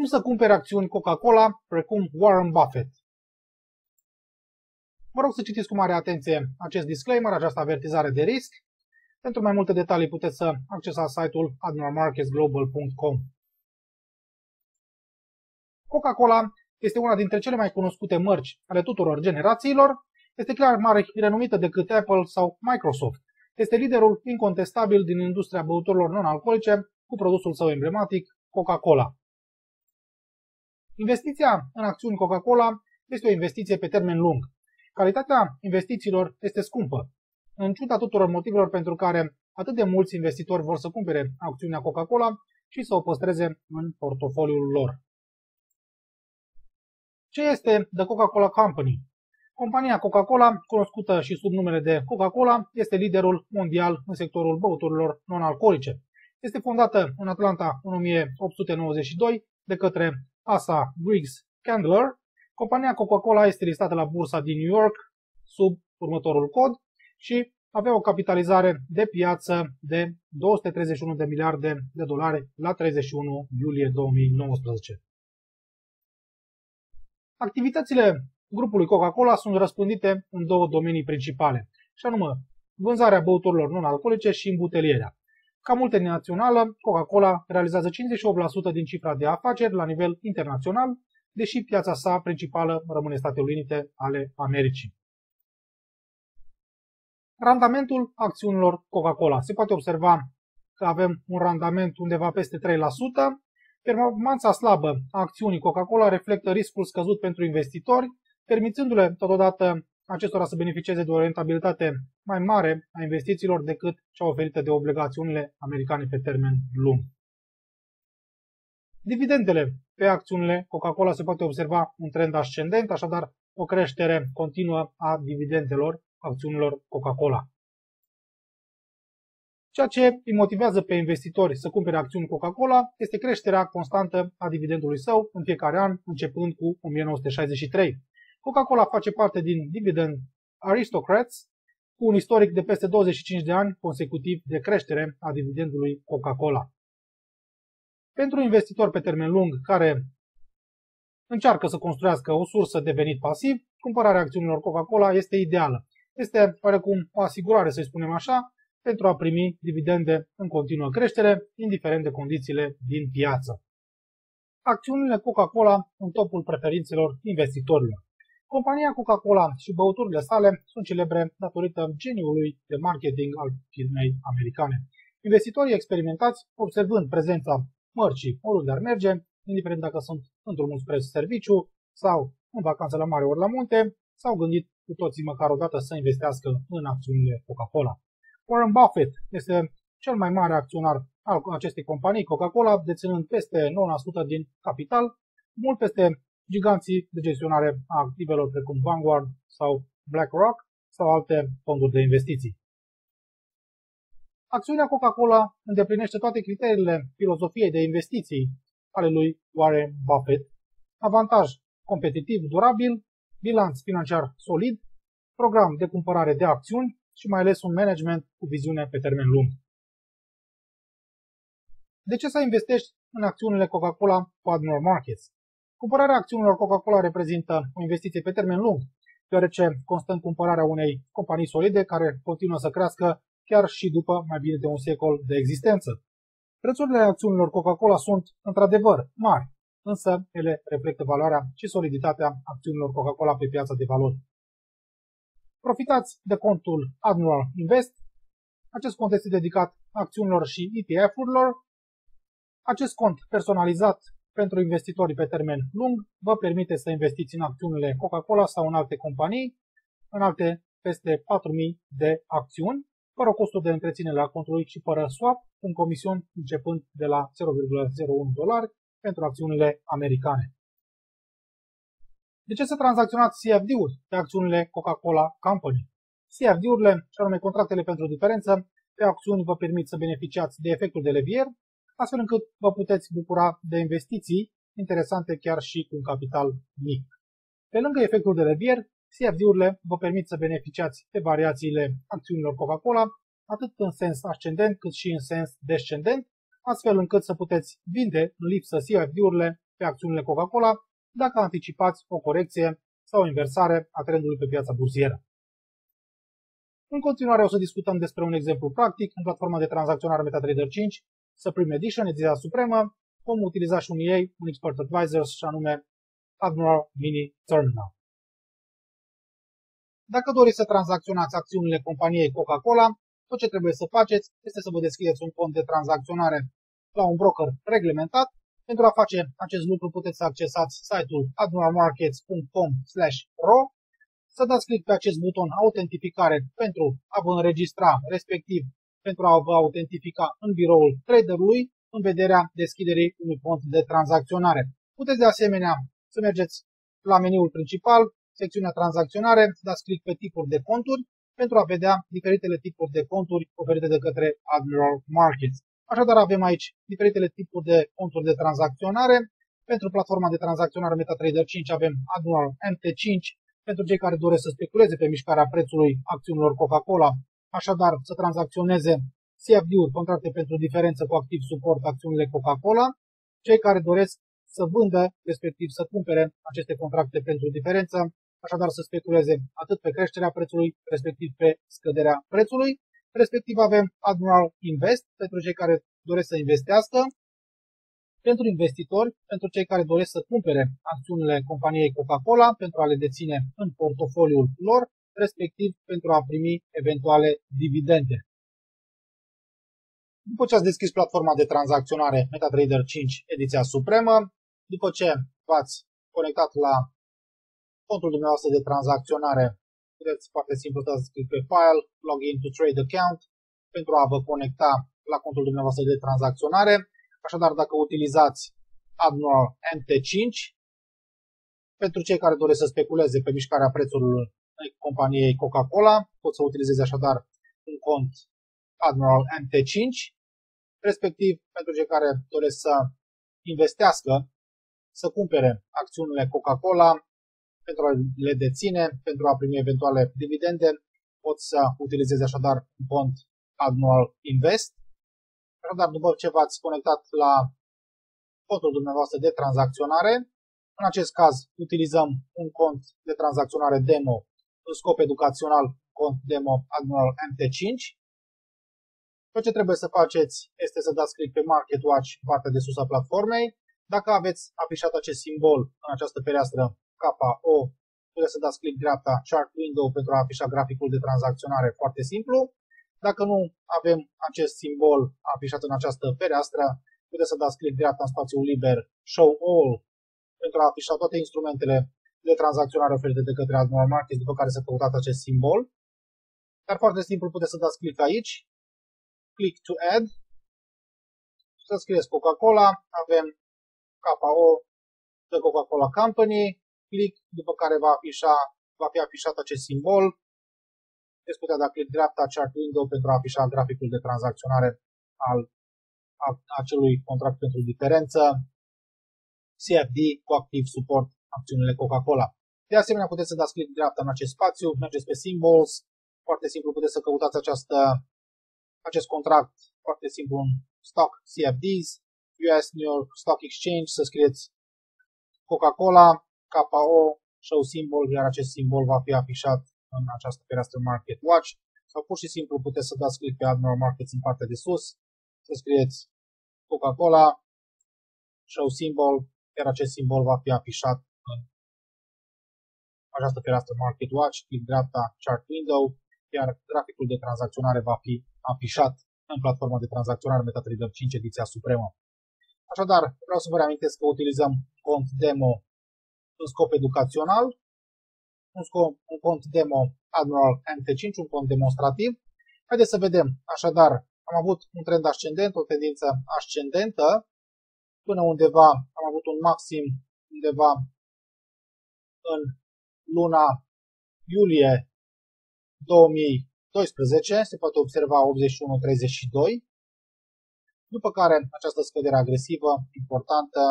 Cum să cumpere acțiuni Coca-Cola precum Warren Buffett? Vă rog să citiți cu mare atenție acest disclaimer, această avertizare de risc. Pentru mai multe detalii puteți să accesați site-ul admiralmarketsglobal.com. Coca-Cola este una dintre cele mai cunoscute mărci ale tuturor generațiilor, este clar mai renumită decât Apple sau Microsoft. Este liderul incontestabil din industria băuturilor non-alcoolice cu produsul său emblematic, Coca-Cola. Investiția în acțiuni Coca-Cola este o investiție pe termen lung. Calitatea investițiilor este scumpă. În ciuda tuturor motivelor pentru care atât de mulți investitori vor să cumpere acțiunea Coca-Cola și să o păstreze în portofoliul lor. Ce este The Coca-Cola Company? Compania Coca-Cola, cunoscută și sub numele de Coca-Cola, este liderul mondial în sectorul băuturilor non-alcoolice. Este fondată în Atlanta în 1892 de către Asa Briggs Candler. Compania Coca-Cola este listată la bursa din New York sub următorul cod și avea o capitalizare de piață de 231 de miliarde de dolari la 31 iulie 2019. Activitățile grupului Coca-Cola sunt răspândite în două domenii principale, și anume vânzarea băuturilor non-alcoolice și îmbutelierea. Ca multinațională, Coca-Cola realizează 58% din cifra de afaceri la nivel internațional, deși piața sa principală rămâne Statele Unite ale Americii. Randamentul acțiunilor Coca-Cola. Se poate observa că avem un randament undeva peste 3%. Performanța slabă a acțiunii Coca-Cola reflectă riscul scăzut pentru investitori, permițându-le totodată acestora să beneficieze de o rentabilitate mai mare a investițiilor decât cea oferită de obligațiunile americane pe termen lung. Dividendele pe acțiunile Coca-Cola se poate observa un trend ascendent, așadar o creștere continuă a dividendelor acțiunilor Coca-Cola. Ceea ce îi motivează pe investitori să cumpere acțiuni Coca-Cola este creșterea constantă a dividendului său în fiecare an, începând cu 1963. Coca-Cola face parte din Dividend Aristocrats, cu un istoric de peste 25 de ani consecutiv de creștere a dividendului Coca-Cola. Pentru investitori pe termen lung care încearcă să construiască o sursă de venit pasiv, cumpărarea acțiunilor Coca-Cola este ideală. Este oarecum o asigurare, să spunem așa, pentru a primi dividende în continuă creștere, indiferent de condițiile din piață. Acțiunile Coca-Cola în topul preferințelor investitorilor. Compania Coca-Cola și băuturile sale sunt celebre datorită geniului de marketing al firmei americane. Investitorii experimentați, observând prezența mărcii oriunde ar merge, indiferent dacă sunt într-un spre serviciu sau în vacanță la mare ori la munte, s-au gândit cu toții măcar o dată să investească în acțiunile Coca-Cola. Warren Buffett este cel mai mare acționar al acestei companii, Coca-Cola, deținând peste 9% din capital, mult peste giganții de gestionare a activelor precum Vanguard sau BlackRock sau alte fonduri de investiții. Acțiunea Coca-Cola îndeplinește toate criteriile filozofiei de investiții ale lui Warren Buffett, avantaj competitiv durabil, bilanț financiar solid, program de cumpărare de acțiuni și mai ales un management cu viziune pe termen lung. De ce să investești în acțiunile Coca-Cola cu Admiral Markets? Cumpărarea acțiunilor Coca-Cola reprezintă o investiție pe termen lung, deoarece constă în cumpărarea unei companii solide care continuă să crească chiar și după mai bine de un secol de existență. Prețurile acțiunilor Coca-Cola sunt, într-adevăr, mari, însă ele reflectă valoarea și soliditatea acțiunilor Coca-Cola pe piața de valori. Profitați de contul Admiral Invest. Acest cont este dedicat acțiunilor și ETF-urilor. Acest cont personalizat pentru investitorii pe termen lung vă permite să investiți în acțiunile Coca-Cola sau în alte companii, în alte peste 4.000 de acțiuni, fără costul de întreținere a contului și fără swap, în comision începând de la 0,01 dolari pentru acțiunile americane. De ce să tranzacționați CFD-uri pe acțiunile Coca-Cola Company? CFD-urile, și anume contractele pentru diferență, pe acțiuni vă permit să beneficiați de efectul de levier astfel încât vă puteți bucura de investiții interesante chiar și cu un capital mic. Pe lângă efectul de levier, CFD-urile vă permit să beneficiați de variațiile acțiunilor Coca-Cola, atât în sens ascendent cât și în sens descendent, astfel încât să puteți vinde în lipsă CFD-urile pe acțiunile Coca-Cola dacă anticipați o corecție sau o inversare a trendului pe piața bursieră. În continuare o să discutăm despre un exemplu practic în platforma de tranzacționare MetaTrader 5, Supreme Edition, ediția supremă, vom utiliza și un ei, un Expert Advisors și anume Admiral Mini Terminal. Dacă doriți să tranzacționați acțiunile companiei Coca-Cola, tot ce trebuie să faceți este să vă deschideți un cont de tranzacționare la un broker reglementat. Pentru a face acest lucru puteți să accesați site-ul admiralmarkets.com/ro, să dați click pe acest buton autentificare pentru a vă înregistra, respectiv pentru a vă autentifica în biroul traderului în vederea deschiderii unui cont de tranzacționare. Puteți de asemenea să mergeți la meniul principal, secțiunea tranzacționare, dați click pe tipuri de conturi pentru a vedea diferitele tipuri de conturi oferite de către Admiral Markets. Așadar avem aici diferitele tipuri de conturi de tranzacționare. Pentru platforma de tranzacționare MetaTrader 5 avem Admiral MT5 pentru cei care doresc să speculeze pe mișcarea prețului acțiunilor Coca-Cola, așadar să tranzacționeze CFD-uri, contracte pentru diferență cu activ suport acțiunile Coca-Cola, cei care doresc să vândă, respectiv să cumpere aceste contracte pentru diferență, așadar să speculeze atât pe creșterea prețului, respectiv pe scăderea prețului. Respectiv avem Admiral Invest pentru cei care doresc să investească, pentru investitori, pentru cei care doresc să cumpere acțiunile companiei Coca-Cola pentru a le deține în portofoliul lor, respectiv pentru a primi eventuale dividende. După ce ați deschis platforma de tranzacționare MetaTrader 5 ediția supremă, după ce v-ați conectat la contul dumneavoastră de tranzacționare, puteți foarte simplu să scrie pe File, Login to Trade Account, pentru a vă conecta la contul dumneavoastră de tranzacționare. Așadar, dacă utilizați Admiral MT5, pentru cei care doresc să speculeze pe mișcarea prețurilor companiei Coca-Cola, pot să utilizeze așadar un cont Admiral MT5, respectiv pentru cei care doresc să investească, să cumpere acțiunile Coca-Cola pentru a le deține, pentru a primi eventuale dividende, pot să utilizeze așadar un cont Admiral Invest. Așadar, după ce v-ați conectat la contul dumneavoastră de tranzacționare, în acest caz utilizăm un cont de tranzacționare demo în scop educațional, cont demo Admiral MT5. Tot ce trebuie să faceți este să dați click pe Market Watch, partea de sus a platformei. Dacă aveți afișat acest simbol în această fereastră KO, puteți să dați click dreapta Chart Window pentru a afișa graficul de tranzacționare foarte simplu. Dacă nu avem acest simbol afișat în această fereastră, puteți să dați click dreapta în spațiul liber Show All pentru a afișa toate instrumentele de tranzacționare oferite de către Admiral Markets, după care să căutați acest simbol. Dar foarte simplu puteți să dați click aici, click to add, să scrieți Coca-Cola, avem KO de Coca-Cola Company, click, după care va, afișa, va fi afișat acest simbol. Veți putea da click dreapta chart window pentru a afișa graficul de tranzacționare al acelui contract pentru diferență, CFD cu activ suport acțiunile Coca-Cola. De asemenea, puteți să dați click dreapta în acest spațiu, mergeți pe Symbols, foarte simplu puteți să căutați această, acest contract, foarte simplu în Stock CFDs, US New York Stock Exchange, să scrieți Coca-Cola, KO, show symbol, iar acest simbol va fi afișat în această fereastră Market Watch sau pur și simplu puteți să dați click pe Admiral Markets în partea de sus, să scrieți Coca-Cola, show symbol, iar acest simbol va fi afișat în această fereastră Market Watch, click dreapta Chart Window, iar graficul de tranzacționare va fi afișat în platforma de tranzacționare MetaTrader 5 ediția supremă. Așadar, vreau să vă reamintesc că utilizăm cont demo în scop educațional, un, scop, un cont demo Admiral MT5, un cont demonstrativ. Haideți să vedem. Așadar, am avut un trend ascendent, o tendință ascendentă, până undeva am avut un maxim undeva în luna iulie 2012, se poate observa 81.32, după care această scădere agresivă, importantă,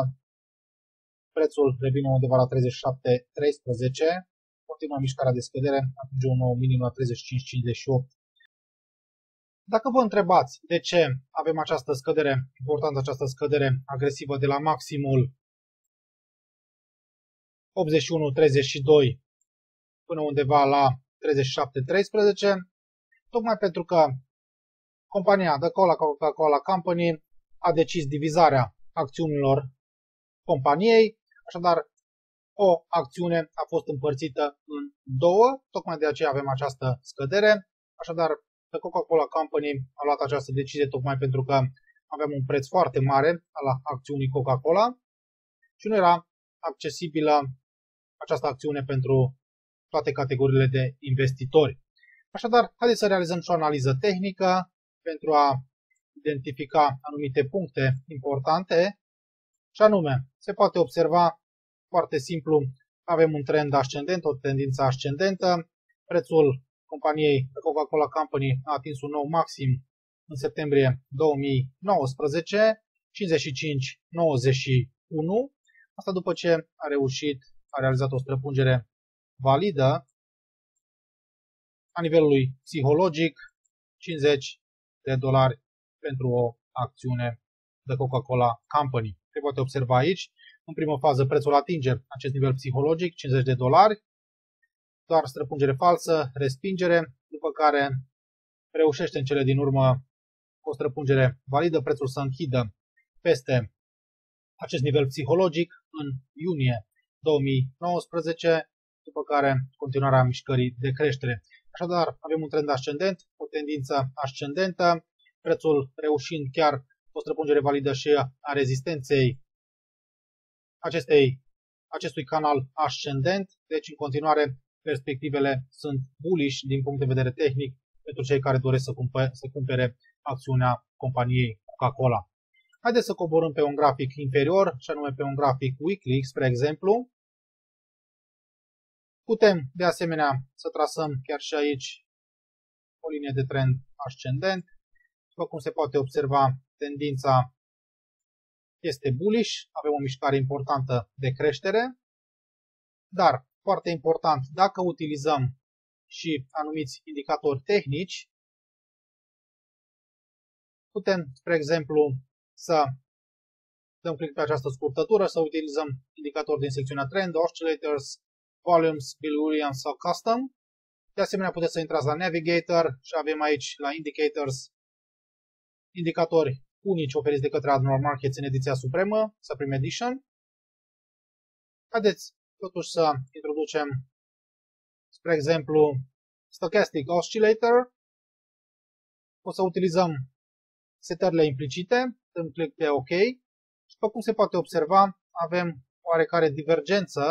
prețul revine undeva la 37.13, continuă mișcarea de scădere, atinge un nou minim la 35.58. Dacă vă întrebați de ce avem această scădere, importantă această scădere agresivă de la maximul 81.32 până undeva la 37.13, tocmai pentru că compania The Coca-Cola Company a decis divizarea acțiunilor companiei, așadar o acțiune a fost împărțită în două, tocmai de aceea avem această scădere, așadar The Coca-Cola Company a luat această decizie tocmai pentru că aveam un preț foarte mare la acțiunii Coca-Cola și nu era accesibilă această acțiune pentru toate categoriile de investitori. Așadar, haideți să realizăm și o analiză tehnică pentru a identifica anumite puncte importante. Și anume, se poate observa foarte simplu, avem un trend ascendent, o tendință ascendentă, prețul companiei Coca-Cola Company a atins un nou maxim în septembrie 2019, 55,91, asta după ce a reușit, a realizat o străpungere validă a nivelului psihologic, 50 de dolari pentru o acțiune de Coca-Cola Company. Se poate observa aici, în primă fază prețul atinge acest nivel psihologic, 50 de dolari, doar străpungere falsă, respingere, după care reușește în cele din urmă cu o străpungere validă, prețul să închidă peste acest nivel psihologic în iunie 2019, după care continuarea mișcării de creștere. Așadar, avem un trend ascendent, o tendință ascendentă, prețul reușind chiar o străpungere validă și a rezistenței acestei, acestui canal ascendent, deci în continuare perspectivele sunt bullish din punct de vedere tehnic pentru cei care doresc să cumpere, să cumpere acțiunea companiei Coca-Cola. Haideți să coborâm pe un grafic inferior, și anume pe un grafic weekly, spre exemplu. Putem, de asemenea, să trasăm chiar și aici o linie de trend ascendent. După cum se poate observa, tendința este bullish, avem o mișcare importantă de creștere, dar, foarte important, dacă utilizăm și anumiți indicatori tehnici, putem, spre exemplu, să dăm click pe această scurtătură, să utilizăm indicatori din secțiunea Trend, Oscillators, Volumes, Boolean sau Custom. De asemenea, puteți să intrați la Navigator și avem aici la Indicators indicatori unici oferiți de către Admiral Markets în ediția supremă, Supreme Edition. Haideți totuși să introducem, spre exemplu, Stochastic Oscillator. O să utilizăm setările implicite, dăm click pe OK. Și după cum se poate observa, avem oarecare divergență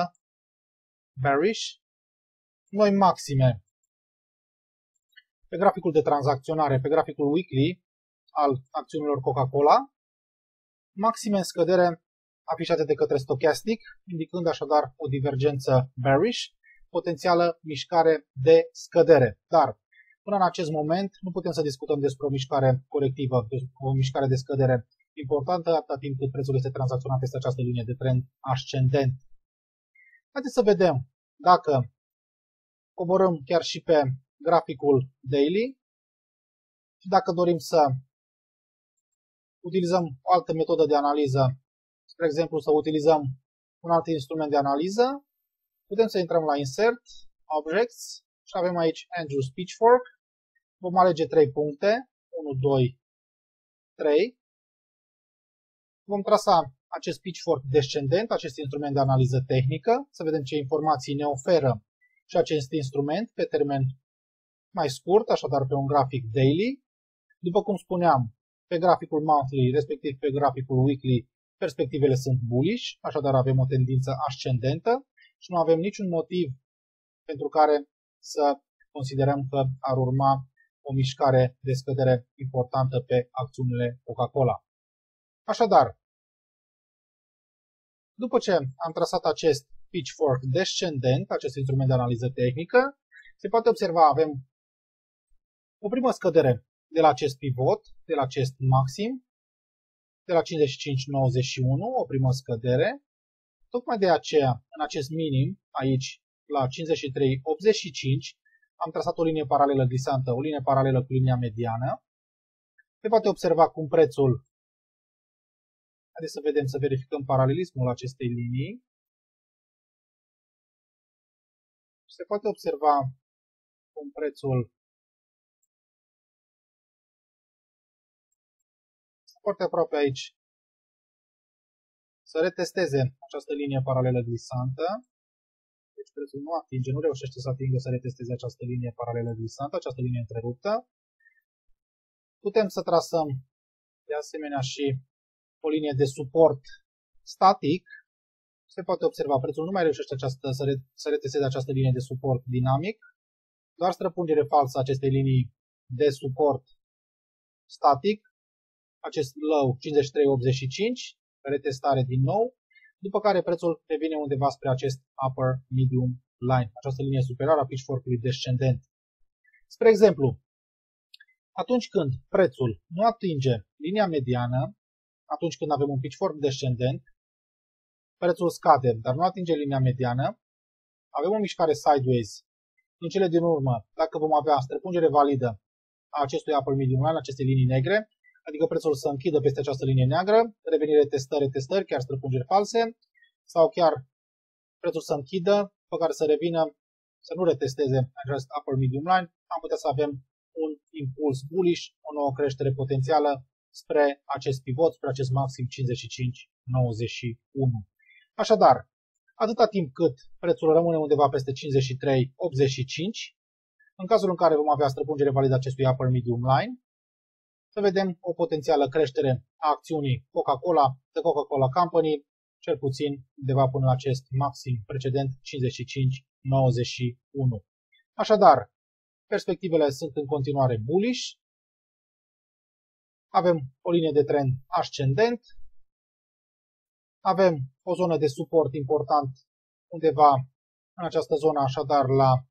bearish, noi maxime pe graficul de tranzacționare, pe graficul weekly, al acțiunilor Coca-Cola, maxime în scădere afișate de către Stochastic, indicând așadar o divergență bearish, potențială mișcare de scădere. Dar până în acest moment nu putem să discutăm despre o mișcare colectivă, o mișcare de scădere importantă, atâta timp cât prețul este tranzacționat peste această linie de trend ascendent. Haideți să vedem dacă coborâm chiar și pe graficul daily și dacă dorim să utilizăm o altă metodă de analiză, spre exemplu să utilizăm un alt instrument de analiză, putem să intrăm la Insert, Objects și avem aici Andrews Pitchfork. Vom alege 3 puncte, 1, 2, 3. Vom trasa acest pitchfork descendent, acest instrument de analiză tehnică, să vedem ce informații ne oferă și acest instrument pe termen mai scurt, așadar pe un grafic daily. După cum spuneam, pe graficul monthly, respectiv pe graficul weekly, perspectivele sunt bullish, așadar avem o tendință ascendentă și nu avem niciun motiv pentru care să considerăm că ar urma o mișcare de scădere importantă pe acțiunile Coca-Cola. Așadar, după ce am trasat acest pitchfork descendent, acest instrument de analiză tehnică, se poate observa avem o primă scădere de la acest pivot, de la acest maxim, de la 55.91, o primă scădere. Tocmai de aceea, în acest minim, aici, la 53.85, am trasat o linie paralelă glisantă, o linie paralelă cu linia mediană. Se poate observa cum prețul Haideți să vedem, să verificăm paralelismul acestei linii. se poate observa cum prețul foarte aproape aici să retesteze această linie paralelă glisantă. Deci prețul nu atinge, nu reușește să atingă să retesteze această linie paralelă glisantă, această linie întreruptă. Putem să trasăm de asemenea și o linie de suport static. Se poate observa, prețul nu mai reușește această, să, re, să retesteze această linie de suport dinamic. Doar străpungere falsă acestei linii de suport static, acest low 53.85, retestare din nou, după care prețul revine undeva spre acest upper medium line, această linie superioară a pitchfork-ului descendent. Spre exemplu, atunci când prețul nu atinge linia mediană, atunci când avem un pitchfork descendent, prețul scade, dar nu atinge linia mediană, avem o mișcare sideways. În cele din urmă, dacă vom avea străpungere validă a acestui upper medium line, acestei linii negre, adică prețul să închidă peste această linie neagră, revenire testări, testări, chiar străpungeri false, sau chiar prețul să închidă, pe care să revină, să nu retesteze acest upper medium line, am putea să avem un impuls bullish, o nouă creștere potențială spre acest pivot, spre acest maxim 55-91. Așadar, atâta timp cât prețul rămâne undeva peste 53-85, în cazul în care vom avea străpungere validă acestui upper medium line, să vedem o potențială creștere a acțiunii Coca-Cola de Coca-Cola Company, cel puțin undeva până la acest maxim precedent 55-91. Așadar, perspectivele sunt în continuare bullish, avem o linie de trend ascendent, avem o zonă de suport important undeva în această zonă, așadar la 53-85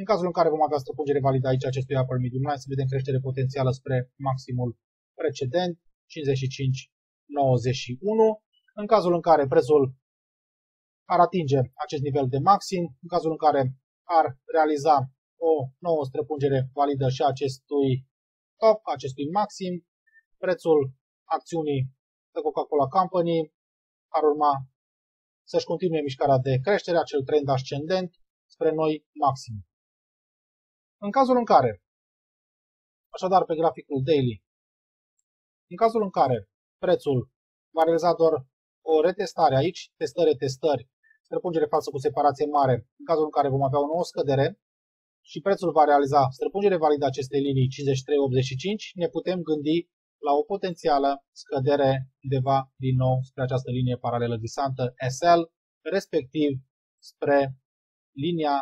în cazul în care vom avea străpungere validă aici acestui upper medium line, să vedem creștere potențială spre maximul precedent, 55-91. În cazul în care prețul ar atinge acest nivel de maxim, în cazul în care ar realiza o nouă străpungere validă și acestui top, acestui maxim, prețul acțiunii de Coca-Cola Company ar urma să-și continue mișcarea de creștere, acel trend ascendent spre noi maxim. În cazul în care, așadar pe graficul daily, în cazul în care prețul va realiza doar o retestare aici, testări, testări, străpungere falsă cu separație mare, în cazul în care vom avea o nouă scădere și prețul va realiza străpungere validă acestei linii 53-85, ne putem gândi la o potențială scădere undeva din nou spre această linie paralelă distantă SL, respectiv spre linia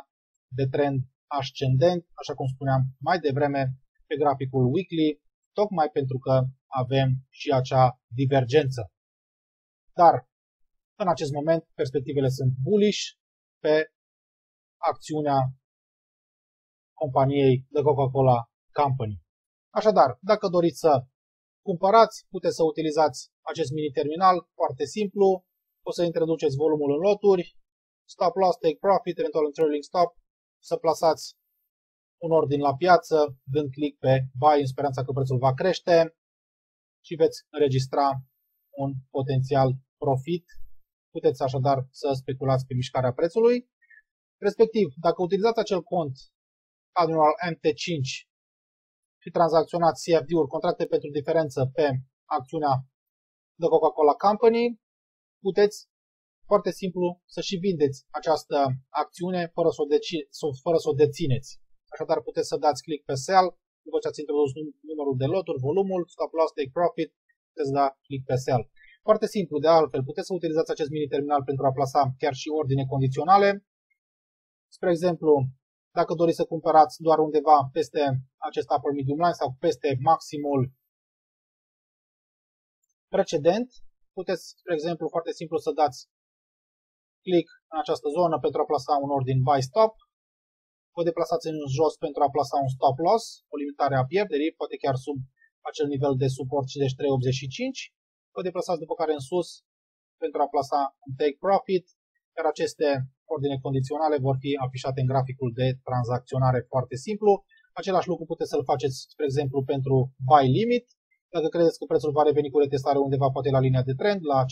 de trend ascendent, așa cum spuneam mai devreme, pe graficul weekly, tocmai pentru că avem și acea divergență. Dar, în acest moment, perspectivele sunt bullish pe acțiunea companiei de Coca-Cola Company. Așadar, dacă doriți să cumpărați, puteți să utilizați acest mini terminal, foarte simplu, o să introduceți volumul în loturi, stop loss, take profit, eventual un trailing stop, să plasați un ordin la piață, dând click pe buy în speranța că prețul va crește și veți înregistra un potențial profit. Puteți așadar să speculați pe mișcarea prețului. Respectiv, dacă utilizați acel cont anual MT5 și tranzacționați CFD-uri, contracte pentru diferență pe acțiunea de Coca-Cola Company, puteți foarte simplu să și vindeți această acțiune fără să o, deci, fără să o dețineți. Așadar puteți să dați click pe sell, după ce ați introdus numărul de loturi, volumul, stop loss, take profit, puteți da click pe sell. Foarte simplu, de altfel, puteți să utilizați acest mini terminal pentru a plasa chiar și ordine condiționale. Spre exemplu, dacă doriți să cumpărați doar undeva peste acest upper medium line sau peste maximul precedent, puteți, spre exemplu, foarte simplu să dați click în această zonă pentru a plasa un ordin buy stop. Vă deplasați în jos pentru a plasa un stop loss, o limitare a pierderii, poate chiar sub acel nivel de suport 53.85. Vă deplasați după care în sus pentru a plasa un take profit, iar aceste ordine condiționale vor fi afișate în graficul de tranzacționare foarte simplu. Același lucru puteți să-l faceți, spre exemplu, pentru buy limit. Dacă credeți că prețul va reveni cu retestare undeva poate la linia de trend, la 53.85,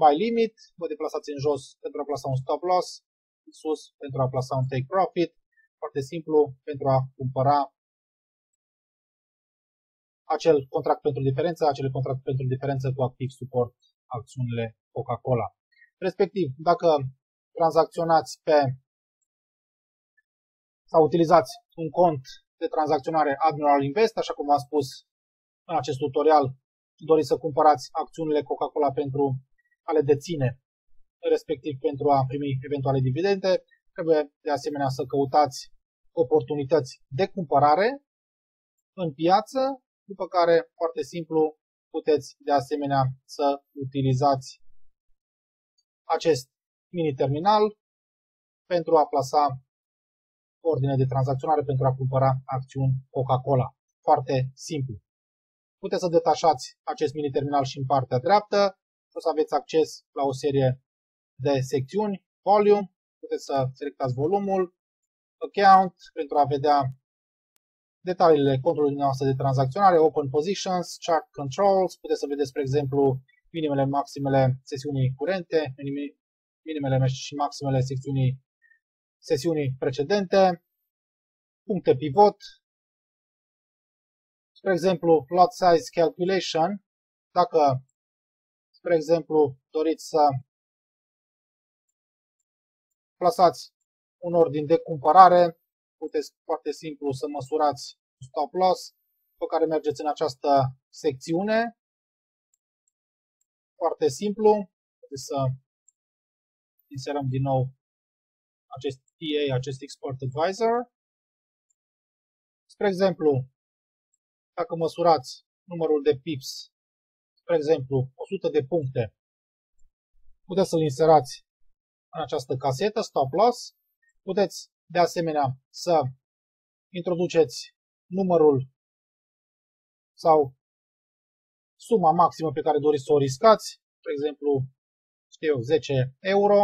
buy limit, vă deplasați în jos pentru a plasa un stop loss, în sus pentru a plasa un take profit, foarte simplu pentru a cumpăra acel contract pentru diferență, acele contracte pentru diferență cu activ suport acțiunile Coca-Cola. Respectiv, dacă tranzacționați pe sau utilizați un cont de tranzacționare Admiral Invest, așa cum am spus în acest tutorial, doriți să cumpărați acțiunile Coca-Cola pentru a le deține, respectiv pentru a primi eventuale dividende, trebuie de asemenea să căutați oportunități de cumpărare în piață, după care, foarte simplu, puteți de asemenea să utilizați acest mini terminal pentru a plasa ordine de tranzacționare pentru a cumpăra acțiuni Coca-Cola. Foarte simplu. Puteți să detașați acest mini terminal și în partea dreaptă. O să aveți acces la o serie de secțiuni, volume, puteți să selectați volumul, account pentru a vedea detaliile contului noastre de tranzacționare, open positions, chart controls, puteți să vedeți, spre exemplu, minimele, maximele sesiunii curente, minimele și maximele secțiunii sesiunii precedente, puncte pivot, spre exemplu, lot size calculation, dacă, spre exemplu, doriți să plasați un ordin de cumpărare, puteți foarte simplu să măsurați stop loss, pe care mergeți în această secțiune. Foarte simplu, puteți să inserăm din nou acest PA, acest Export Advisor. Spre exemplu, dacă măsurați numărul de pips, spre exemplu, 100 de puncte, puteți să-l inserați în această casetă, stop loss. Puteți, de asemenea, să introduceți numărul sau suma maximă pe care doriți să o riscați, spre exemplu, știu eu, 10 euro,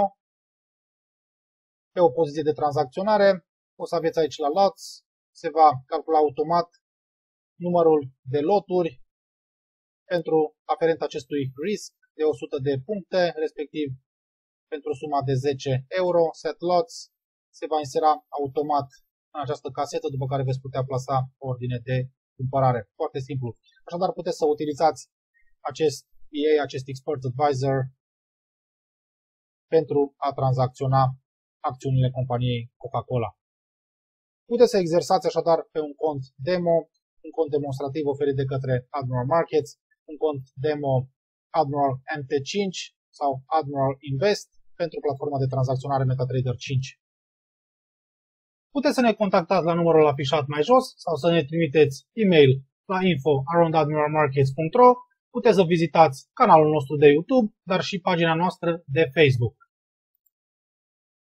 pe o poziție de tranzacționare. O să aveți aici la lots, se va calcula automat numărul de loturi pentru aferent acestui risc de 100 de puncte, respectiv pentru suma de 10 euro, set lots, se va insera automat în această casetă, după care veți putea plasa ordine de cumpărare. Foarte simplu. Așadar, puteți să utilizați acest EA, acest Expert Advisor, pentru a tranzacționa acțiunile companiei Coca-Cola. Puteți să exersați așadar pe un cont demo, un cont demonstrativ oferit de către Admiral Markets, un cont demo Admiral MT5 sau Admiral Invest pentru platforma de tranzacționare MetaTrader 5. Puteți să ne contactați la numărul afișat mai jos sau să ne trimiteți e-mail la info.aroundadmiralmarkets.ro Puteți să vizitați canalul nostru de YouTube, dar și pagina noastră de Facebook.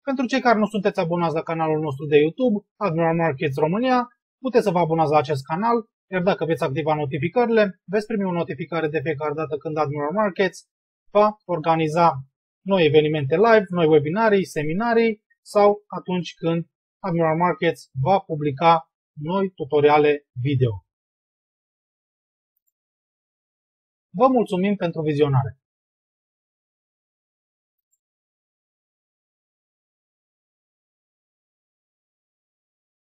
Pentru cei care nu sunteți abonați la canalul nostru de YouTube, Admiral Markets România, puteți să vă abonați la acest canal, iar dacă veți activa notificările, veți primi o notificare de fiecare dată când Admiral Markets va organiza noi evenimente live, noi webinarii, seminarii sau atunci când Admiral Markets va publica noi tutoriale video. Vă mulțumim pentru vizionare!